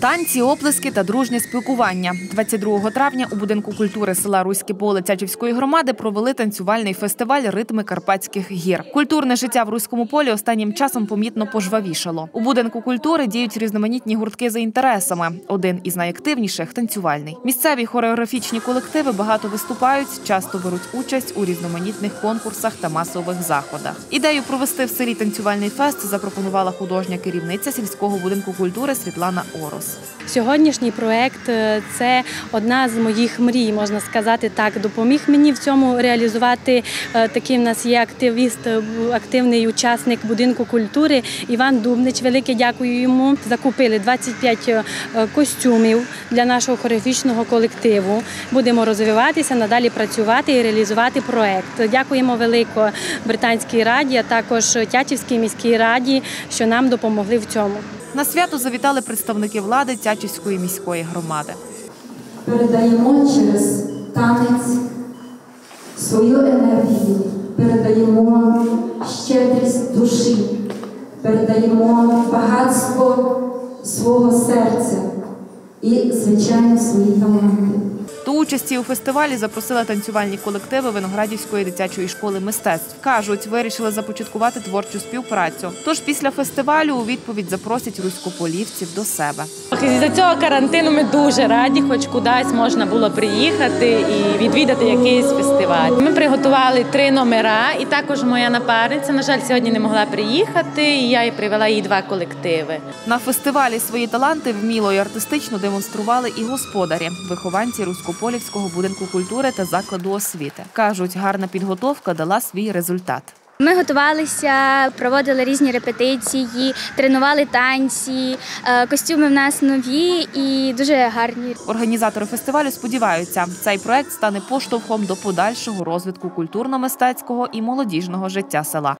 Танці, оплески та дружнє спілкування. 22 травня у будинку культури села Руське поле Тячівської громади провели танцювальний фестиваль Ритми Карпатських гір. Культурне життя в руському полі останнім часом помітно пожвавішало. У будинку культури діють різноманітні гуртки за інтересами. Один із найактивніших танцювальний. Місцеві хореографічні колективи багато виступають, часто беруть участь у різноманітних конкурсах та масових заходах. Ідею провести в селі танцювальний фест запропонувала художня керівниця сільського будинку культури Світлана Орос. Сьогоднішній проект е, це одна з моїх мрій, можна сказати так. Допоміг мені в цьому реалізувати. е, Такий в нас є активіст, е, активний учасник будинку культури Іван Дубнич. Велике дякую йому. Закупили 25 е, костюмів для нашого хореографічного колективу. Будемо розвиватися, надалі працювати і реалізувати проект. Дякуємо велико Британській раді, а також Тячівській міській раді, що нам допомогли в цьому. На свято завітали представники влади Тячівської міської громади. передаємо через танець свою енергію, передаємо щедрість душі, передаємо багатство свого серця і, звичайно, свої таланти. До участі у фестивалі запросили танцювальні колективи Виноградівської дитячої школи мистецтв. Кажуть, вирішили започаткувати творчу співпрацю. Тож після фестивалю у відповідь запросять руськополівців до себе. Із-за цього карантину ми дуже раді, хоч кудись можна було приїхати і відвідати якийсь фестиваль. Ми приготували три номера, і також моя напарниця, на жаль, сьогодні не могла приїхати, і я їй привела їй два колективи. На фестивалі свої таланти вміло і артистично демонстрували і господарі, вихованці Руськополівського будинку культури та закладу освіти. Кажуть, гарна підготовка дала свій результат. Ми готувалися, проводили різні репетиції, тренували танці. Е, Костюми в нас нові і дуже гарні. Організатори фестивалю сподіваються, цей проект стане поштовхом до подальшого розвитку культурно-мистецького і молодіжного життя села.